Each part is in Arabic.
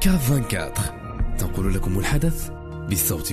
كاف 24 تنقل لكم الحدث بالصوت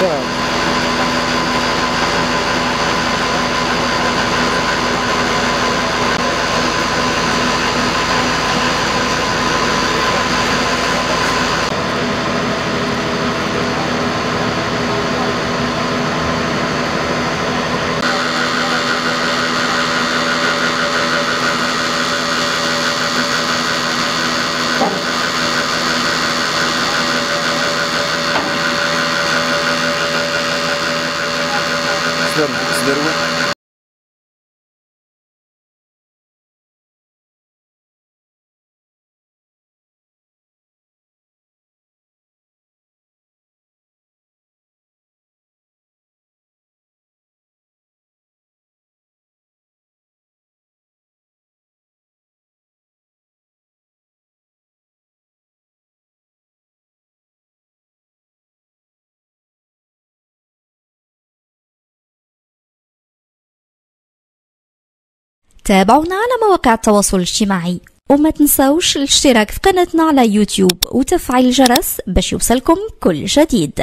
Right. Lütfen sizleri تابعونا على مواقع التواصل الاجتماعي. وما تنسوش الاشتراك في قناتنا على يوتيوب وتفعيل الجرس باش يوصلكم كل جديد.